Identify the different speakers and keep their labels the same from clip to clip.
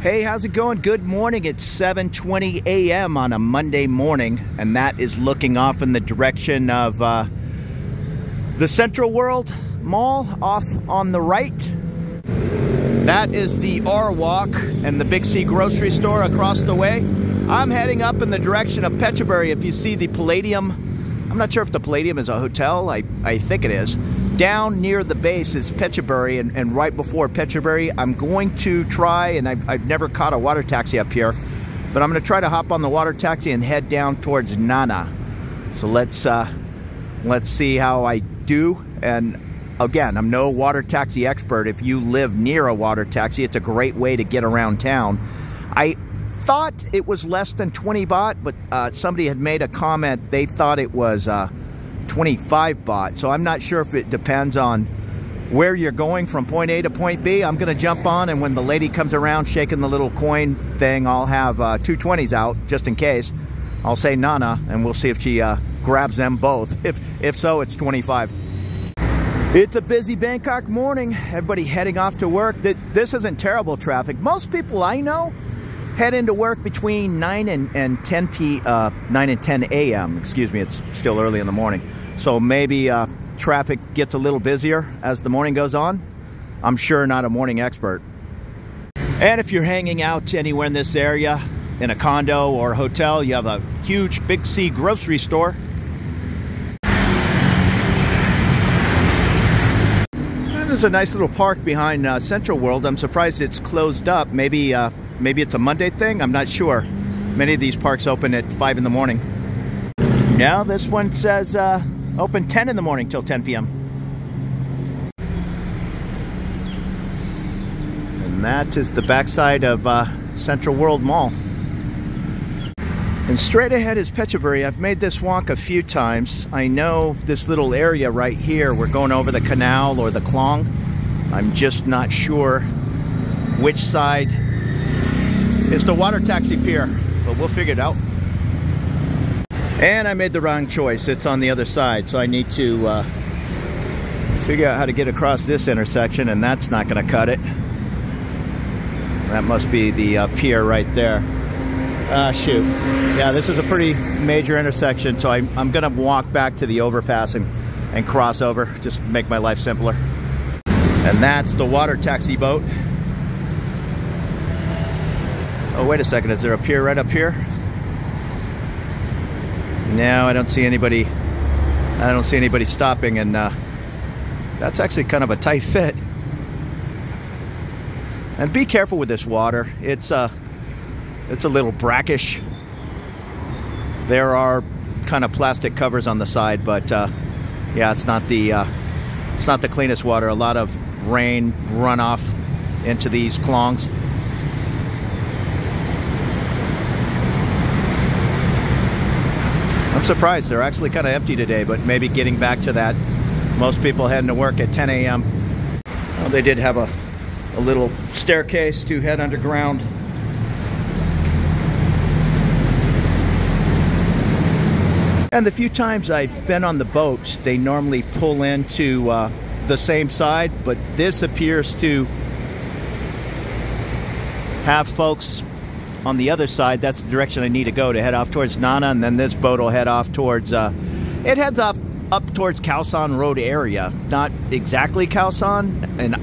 Speaker 1: Hey, how's it going? Good morning. It's 7:20 a.m. on a Monday morning, and that is looking off in the direction of uh, the Central World Mall off on the right. That is the R Walk and the Big C grocery store across the way. I'm heading up in the direction of Phetchaburi. If you see the Palladium, I'm not sure if the Palladium is a hotel. I, I think it is. Down near the base is Phetchaburi, and, and right before Phetchaburi, I'm going to try, and I've, I've never caught a water taxi up here, but I'm going to try to hop on the water taxi and head down towards Nana. So let's uh, let's see how I do. And again, I'm no water taxi expert. If you live near a water taxi, it's a great way to get around town. I thought it was less than 20 baht, but uh, somebody had made a comment. They thought it was uh, 25 baht. So I'm not sure if it depends on where you're going from point A to point B. I'm going to jump on, and when the lady comes around shaking the little coin thing, I'll have uh, two 20s out just in case. I'll say Nana, and we'll see if she uh, grabs them both. If, if so, it's 25. It's a busy Bangkok morning. Everybody heading off to work. That this isn't terrible traffic. Most people I know head into work between 9 and, and 10 p uh, 9 and 10 a.m. Excuse me, it's still early in the morning. So maybe uh, traffic gets a little busier as the morning goes on. I'm sure not a morning expert. And if you're hanging out anywhere in this area, in a condo or hotel, you have a huge Big C grocery store. There's a nice little park behind uh, Central World. I'm surprised it's closed up. Maybe uh, maybe it's a Monday thing. I'm not sure. Many of these parks open at 5 in the morning. Now this one says uh, open 10 in the morning till 10 p.m. And that is the backside of uh, Central World Mall. And straight ahead is Phetchaburi. I've made this walk a few times. I know this little area right here. We're going over the canal or the Klong. I'm just not sure which side is the water taxi pier, but we'll figure it out. And I made the wrong choice. It's on the other side, so I need to uh, figure out how to get across this intersection, and that's not going to cut it. That must be the uh, pier right there. Ah, shoot. Yeah, this is a pretty major intersection, so I, I'm going to walk back to the overpass and, and cross over, just make my life simpler. And that's the water taxi boat. Oh, wait a second. Is there a pier right up here? No, I don't see anybody. I don't see anybody stopping, and uh, that's actually kind of a tight fit. And be careful with this water. It's uh, it's a little brackish. There are kind of plastic covers on the side, but uh, yeah, it's not the uh, it's not the cleanest water. A lot of rain runoff into these klongs. I'm surprised they're actually kind of empty today, but maybe getting back to that. Most people heading to work at 10 a.m. Well, they did have a, a little staircase to head underground And the few times I've been on the boat, they normally pull into uh, the same side, but this appears to have folks on the other side. That's the direction I need to go to head off towards Nana, and then this boat will head off towards, uh, it heads off up towards Khao Road area. Not exactly Khao and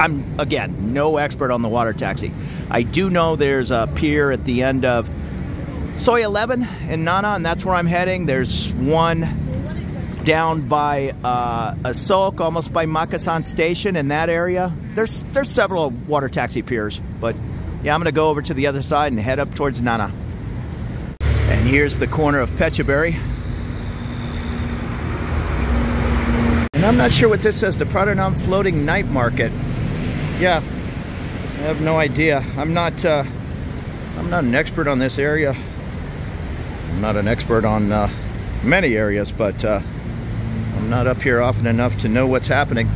Speaker 1: I'm, again, no expert on the water taxi. I do know there's a pier at the end of Soi 11 in Nana, and that's where I'm heading. There's one down by uh, Asok, almost by Makkasan Station in that area. There's there's several water taxi piers, but yeah, I'm gonna go over to the other side and head up towards Nana. And here's the corner of Phetchaburi. And I'm not sure what this says, the Pratunam Floating Night Market. Yeah, I have no idea. I'm not, uh, I'm not an expert on this area. I'm not an expert on uh, many areas, but uh, I'm not up here often enough to know what's happening.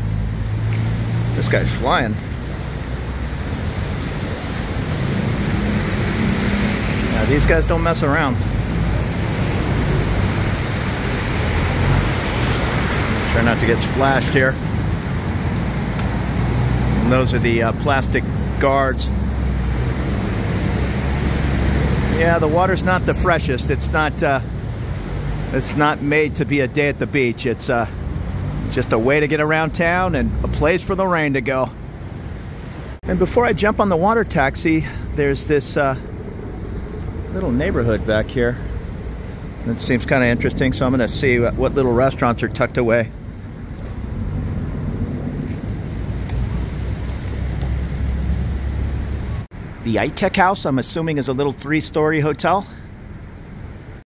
Speaker 1: This guy's flying. These guys don't mess around. Try not to get splashed here. And those are the uh, plastic guards Yeah, the water's not the freshest. It's not. Uh, it's not made to be a day at the beach. It's uh, just a way to get around town and a place for the rain to go. And before I jump on the water taxi, there's this uh, little neighborhood back here. It seems kind of interesting, so I'm going to see what, what little restaurants are tucked away. The Itech House, I'm assuming, is a little three-story hotel.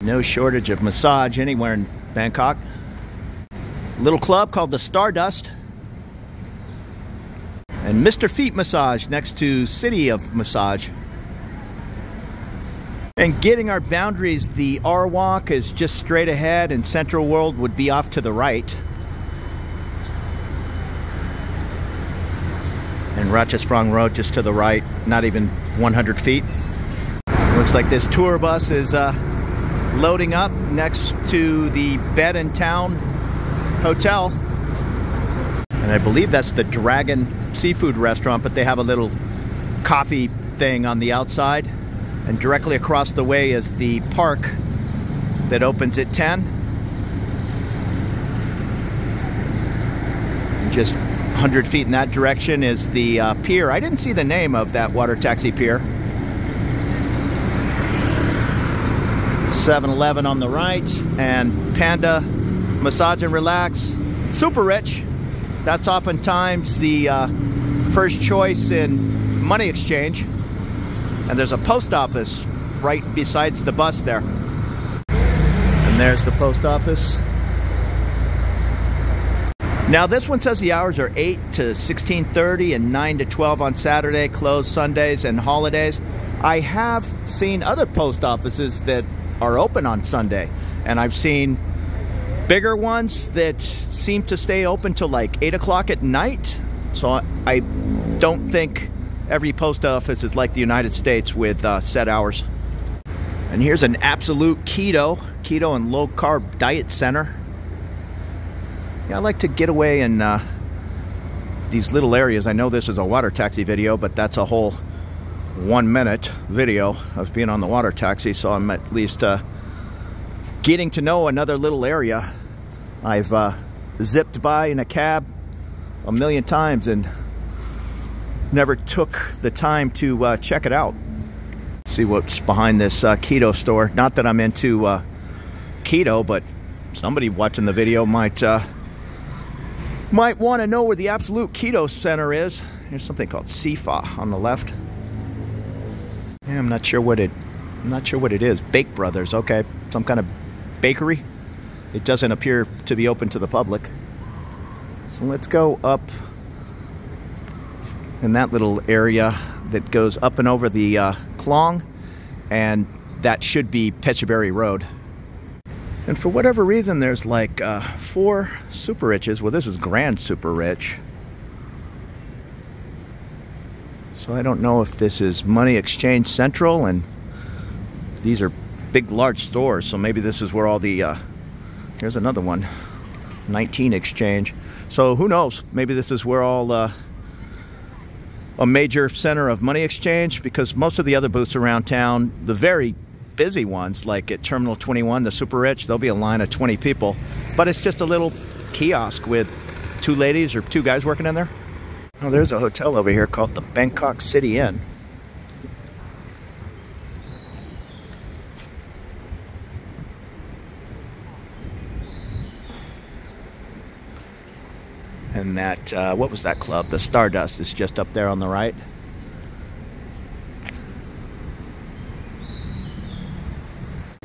Speaker 1: No shortage of massage anywhere in Bangkok. Little club called the Stardust. And Mr. Feet Massage next to City of Massage. And getting our boundaries, the R Walk is just straight ahead and Central World would be off to the right. And Ratchaprasong Road just to the right, not even 100 feet. Looks like this tour bus is uh, loading up next to the Bed in Town Hotel. And I believe that's the Dragon Seafood Restaurant, but they have a little coffee thing on the outside. And directly across the way is the park that opens at 10. And just 100 feet in that direction is the uh, pier. I didn't see the name of that water taxi pier. 7-Eleven on the right and Panda Massage and Relax. Super rich. That's oftentimes the uh, first choice in money exchange. And there's a post office right besides the bus there. And there's the post office. Now this one says the hours are 8 to 16.30 and 9 to 12 on Saturday, closed Sundays and holidays. I have seen other post offices that are open on Sunday. And I've seen bigger ones that seem to stay open till like 8 o'clock at night. So I don't think every post office is like the United States with uh, set hours. And here's an absolute keto, keto and low carb diet center. Yeah, I like to get away in uh, these little areas. I know this is a water taxi video, but that's a whole one minute video of being on the water taxi, so I'm at least uh, getting to know another little area. I've uh, zipped by in a cab a million times and never took the time to uh, check it out. See what's behind this uh, keto store. Not that I'm into uh, keto, but somebody watching the video might uh, might want to know where the Absolute Keto Center is. There's something called Sifa on the left. Yeah, I'm not sure what it I'm not sure what it is. Bake Brothers, okay. Some kind of bakery. It doesn't appear to be open to the public. So let's go up in that little area that goes up and over the uh, Klong, and that should be Phetchaburi Road. And for whatever reason, there's like uh, four super riches. Well, this is Grand Super Rich. So I don't know if this is Money Exchange Central and these are big, large stores. So maybe this is where all the, uh, here's another one, 19 Exchange. So who knows? Maybe this is where all uh, a major center of money exchange because most of the other booths around town, the very busy ones like at Terminal 21, the super rich, there'll be a line of 20 people. But it's just a little kiosk with two ladies or two guys working in there. Oh, there's a hotel over here called the Bangkok City Inn. And that, uh, what was that club? The Stardust is just up there on the right.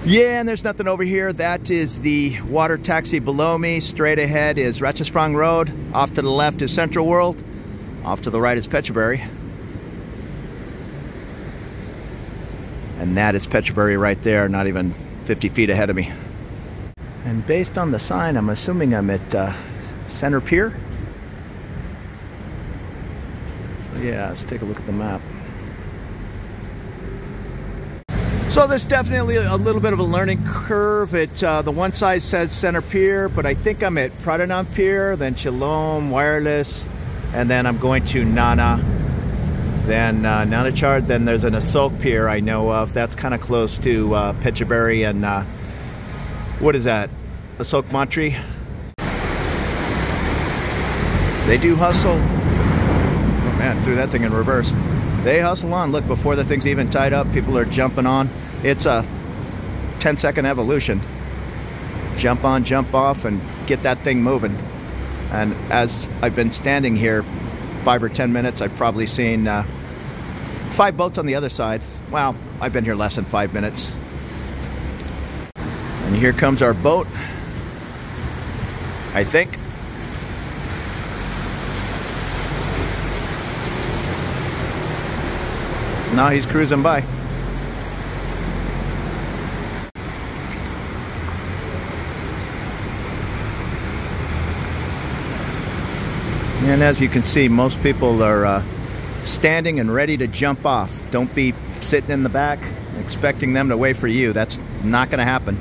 Speaker 1: Yeah, and there's nothing over here. That is the water taxi below me. Straight ahead is Ratchaprasong Road. Off to the left is Central World. Off to the right is Phetchaburi. And that is Phetchaburi right there, not even 50 feet ahead of me. And based on the sign, I'm assuming I'm at uh, Center Pier. So yeah, let's take a look at the map. So there's definitely a little bit of a learning curve. It uh, the one side says Center Pier, but I think I'm at Pratunam Pier, then Chitlom Wireless, and then I'm going to Nana. Then uh, Nautachard, then there's an Asok Pier I know of. That's kind of close to uh, and uh, what is that? Asok Montri. They do hustle. Man, threw that thing in reverse. They hustle on. Look, before the thing's even tied up, people are jumping on. It's a 10 second evolution. Jump on, jump off, and get that thing moving. And as I've been standing here five or 10 minutes, I've probably seen uh, five boats on the other side. Wow, I've been here less than five minutes. And here comes our boat. I think. Now he's cruising by. And as you can see, most people are uh, standing and ready to jump off. Don't be sitting in the back expecting them to wait for you. That's not going to happen.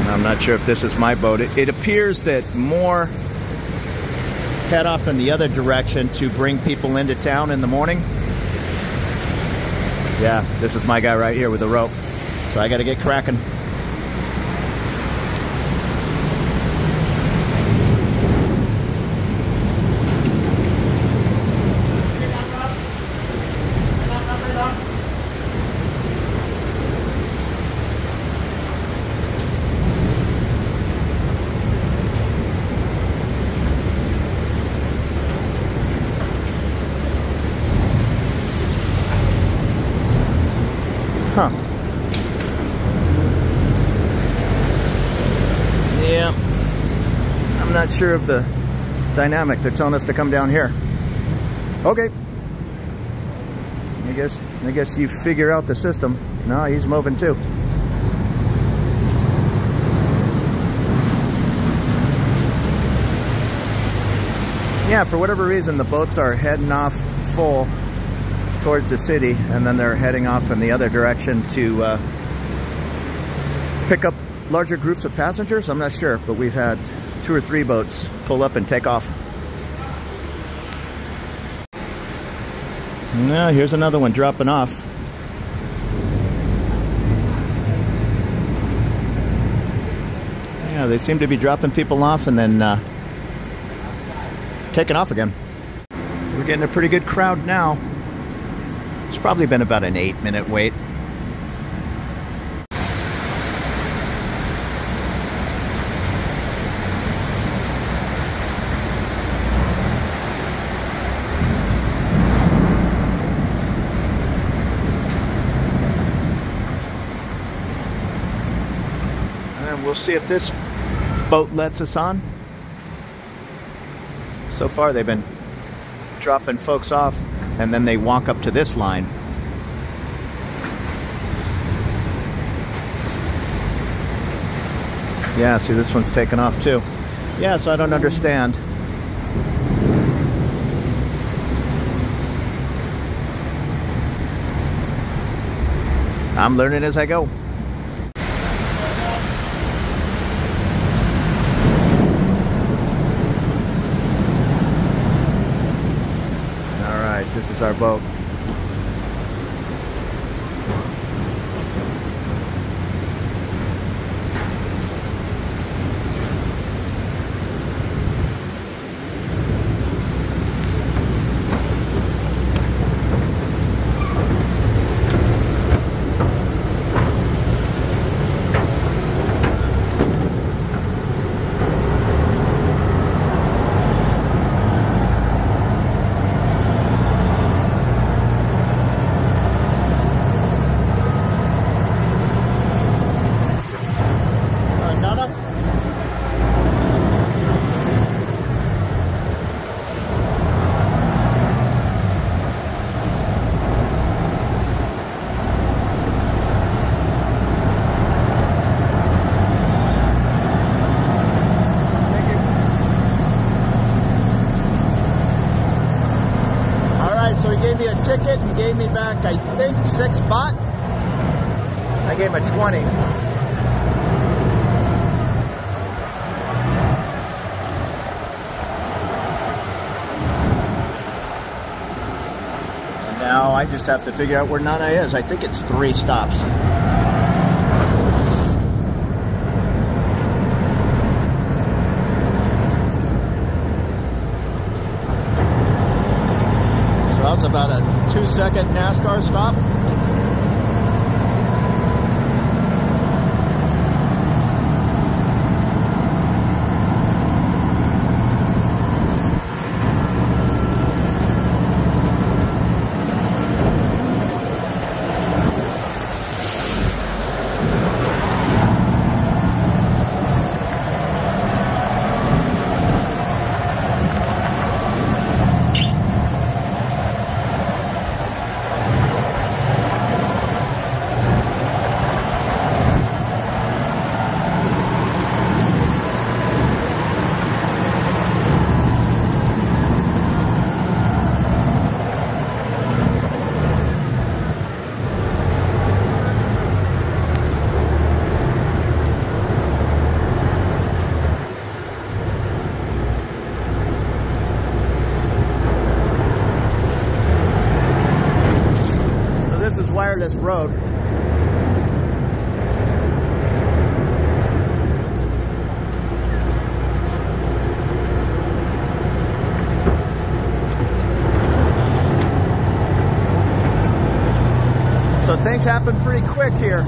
Speaker 1: And I'm not sure if this is my boat. It, it appears that more head off in the other direction to bring people into town in the morning. Yeah, this is my guy right here with the rope. So I got to get cracking. Huh. Yeah. I'm not sure of the dynamic. They're telling us to come down here. Okay. I guess I guess you figure out the system. No, he's moving too. Yeah, for whatever reason, the boats are heading off full towards the city, and then they're heading off in the other direction to uh, pick up larger groups of passengers. I'm not sure, but we've had two or three boats pull up and take off. Now, here's another one dropping off. Yeah, they seem to be dropping people off and then uh, taking off again. We're getting a pretty good crowd now. It's probably been about an eight minute wait. And we'll see if this boat lets us on. So far they've been dropping folks off and then they walk up to this line. Yeah, see this one's taken off too. Yeah, so I don't understand. I'm learning as I go. This is our boat. gave me a ticket and gave me back, I think, six baht. I gave him a 20. Now I just have to figure out where Nana is. I think it's three stops. So that about a two second NASCAR stop. Wireless road. So things happen pretty quick here.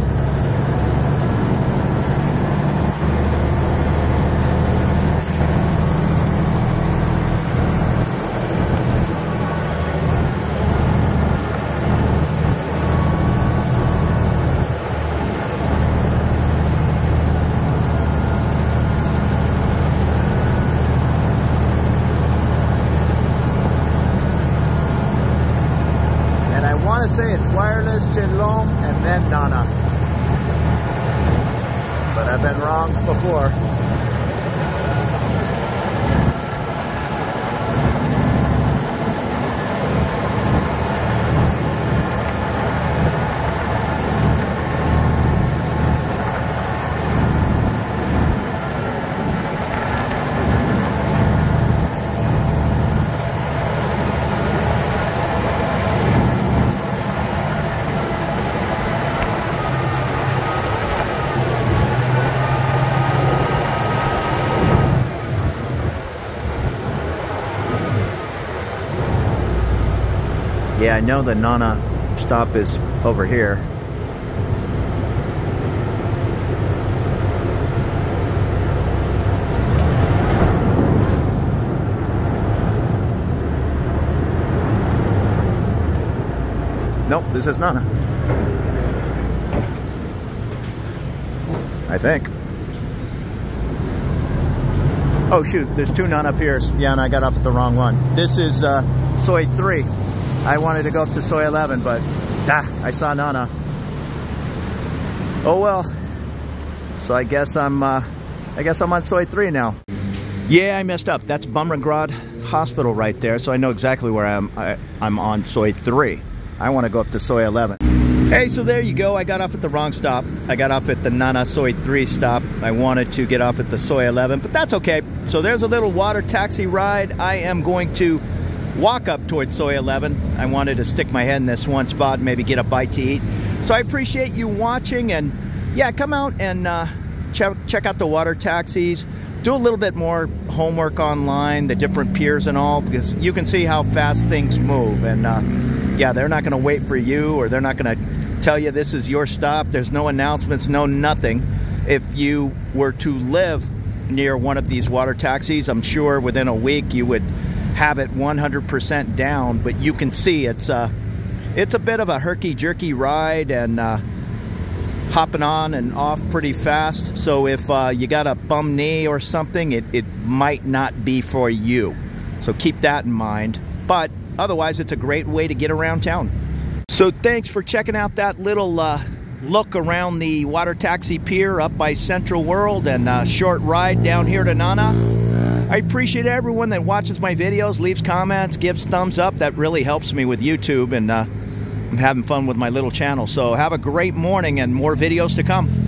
Speaker 1: want to say it's wireless Chitlom and then Nana. But I've been wrong before. I know the Nana stop is over here. Nope, this is Nana. I think. Oh shoot, there's two Nana Piers. Yeah, and I got off the wrong one. This is uh, Soi 3. I wanted to go up to soi 11, but ah, I saw Nana. Oh well. So I guess I'm, uh, I guess I'm on soi 3 now. Yeah, I messed up. That's Bumrungrad Hospital right there, so I know exactly where I'm. I, I'm on soi 3. I want to go up to soi 11. Hey, so there you go. I got off at the wrong stop. I got off at the Nana Soi 3 stop. I wanted to get off at the Soi 11, but that's okay. So there's a little water taxi ride. I am going to walk up towards Soi 11. I wanted to stick my head in this one spot and maybe get a bite to eat. So I appreciate you watching and yeah, come out and uh, check, check out the water taxis. Do a little bit more homework online, the different piers and all, because you can see how fast things move. And uh, yeah, they're not going to wait for you or they're not going to tell you this is your stop. There's no announcements, no nothing. If you were to live near one of these water taxis, I'm sure within a week you would have it 100% down, but you can see it's a, uh, it's a bit of a herky-jerky ride and uh, hopping on and off pretty fast. So if uh, you got a bum knee or something, it, it might not be for you. So keep that in mind. But otherwise, it's a great way to get around town. So thanks for checking out that little uh, look around the water taxi pier up by Central World and a short ride down here to Nana. I appreciate everyone that watches my videos, leaves comments, gives thumbs up. That really helps me with YouTube, and uh, I'm having fun with my little channel. So have a great morning and more videos to come.